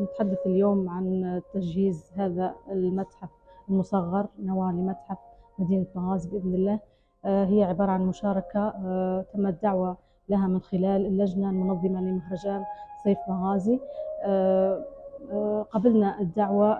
نتحدث اليوم عن تجهيز هذا المتحف المصغر نواة لمتحف مدينة بنغازي بإذن الله. آه، هي عبارة عن مشاركة. آه، تمت دعوة لها من خلال اللجنة المنظمة لمهرجان صيف بنغازي آه، قبلنا الدعوة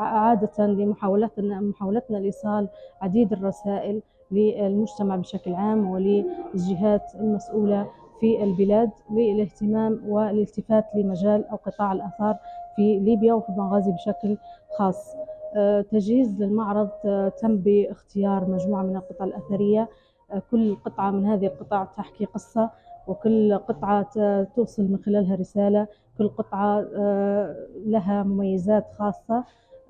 عادة لمحاولتنا محاولتنا لإيصال عديد الرسائل للمجتمع بشكل عام وللجهات المسؤولة في البلاد للاهتمام والالتفات لمجال أو قطاع الآثار في ليبيا وفي بنغازي بشكل خاص. آه، تجهيز للمعرض آه، تم باختيار مجموعة من القطع الأثرية. آه، كل قطعة من هذه القطع تحكي قصة وكل قطعة توصل من خلالها رسالة. كل قطعة لها مميزات خاصة.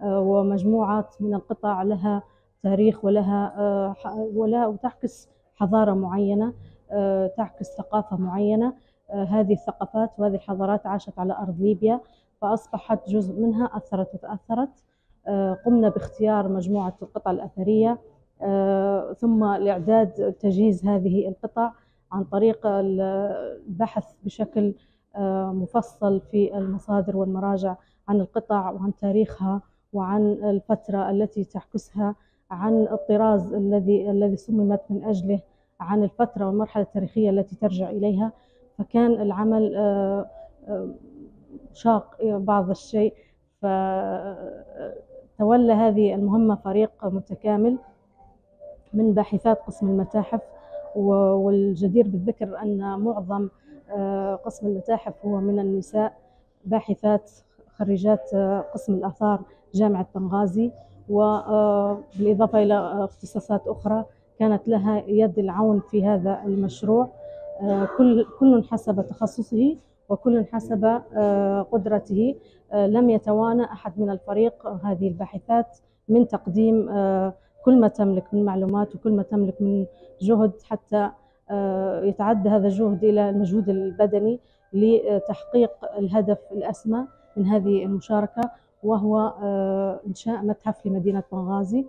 ومجموعات من القطع لها تاريخ ولها ولا وتعكس حضارة معينة. تعكس ثقافة معينة. آه، هذه الثقافات وهذه الحضارات عاشت على أرض ليبيا فأصبحت جزء منها أثرت وتأثرت. آه، قمنا باختيار مجموعة القطع الأثرية. ثم لإعداد تجهيز هذه القطع عن طريق البحث بشكل مفصل في المصادر والمراجع عن القطع وعن تاريخها وعن الفترة التي تعكسها عن الطراز الذي الذي صممت من أجله. عن الفترة والمرحلة التاريخية التي ترجع إليها فكان العمل آه، آه، شاق بعض الشيء. فتولى هذه المهمة فريق متكامل من باحثات قسم المتاحف والجدير بالذكر أن معظم آه، قسم المتاحف هو من النساء باحثات خريجات قسم الآثار جامعة بنغازي وبالإضافة إلى اختصاصات أخرى. كانت لها يد العون في هذا المشروع. آه، كل كل حسب تخصصه وكل حسب آه، قدرته. آه، لم يتوانى أحد من الفريق هذه الباحثات من تقديم كل ما تملك من معلومات وكل ما تملك من جهد حتى يتعدى هذا الجهد إلى المجهود البدني لتحقيق الهدف الأسمى من هذه المشاركة وهو إنشاء متحف لمدينة بنغازي.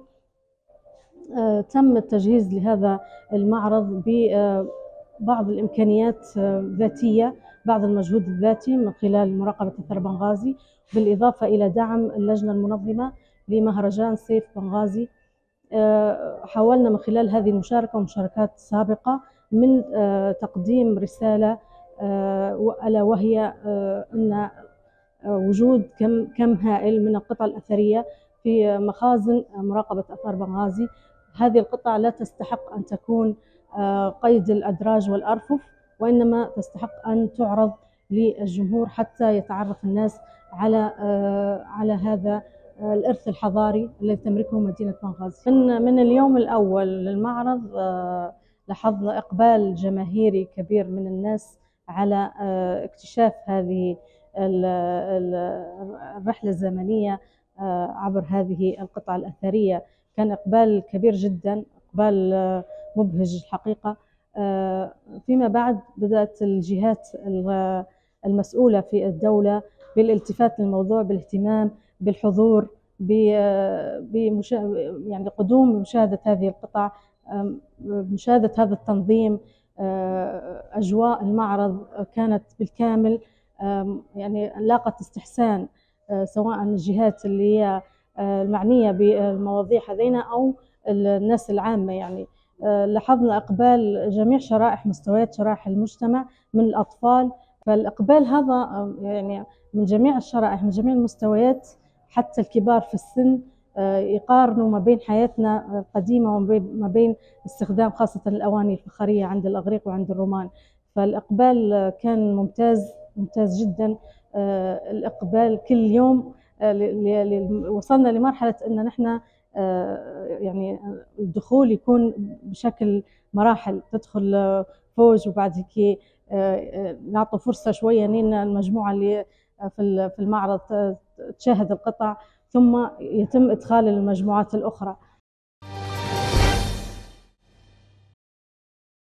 تم التجهيز لهذا المعرض ببعض الإمكانيات الذاتية آه، بعض المجهود الذاتي من خلال مراقبة أثر بنغازي بالإضافة إلى دعم اللجنة المنظمة لمهرجان صيف بنغازي. آه، حاولنا من خلال هذه المشاركة ومشاركات سابقة من تقديم رسالة ألا وهي أن وجود كم كم هائل من القطع الأثرية في مخازن مراقبة أثار بنغازي. هذه القطع لا تستحق أن تكون آه، قيد الأدراج والأرفف وإنما تستحق أن تعرض للجمهور حتى يتعرف الناس على آه، على هذا آه، الإرث الحضاري الذي تملكه مدينة بنغازي. من من اليوم الأول للمعرض لاحظنا إقبال جماهيري كبير من الناس على اكتشاف هذه الرحلة الزمنية عبر هذه القطع الأثرية. كان إقبال كبير جدا إقبال آه، مبهج الحقيقة. آه، فيما بعد بدأت الجهات المسؤولة في الدولة بالالتفات للموضوع بالاهتمام بالحضور آه، بمشا... يعني قدوم مشاهدة هذه القطع مشاهدة هذا التنظيم. أجواء المعرض كانت بالكامل. يعني لاقت استحسان سواء الجهات اللي هي المعنية بالمواضيع هذينا أو الناس العامة يعني. آه، لاحظنا إقبال جميع شرائح مستويات شرائح المجتمع من الأطفال. فالإقبال هذا آه، يعني من جميع الشرائح من جميع المستويات حتى الكبار في السن آه، يقارنوا ما بين حياتنا القديمة وما بين استخدام خاصة الأواني الفخاريه عند الأغريق وعند الرومان فالإقبال كان ممتاز ممتاز جدا. الإقبال كل يوم وصلنا لمرحلة إن نحن آه، يعني الدخول يكون بشكل مراحل تدخل فوج وبعد هيك آه، نعطوا فرصة شوية لنا المجموعة اللي في المعرض تشاهد القطع ثم يتم إدخال المجموعات الأخرى.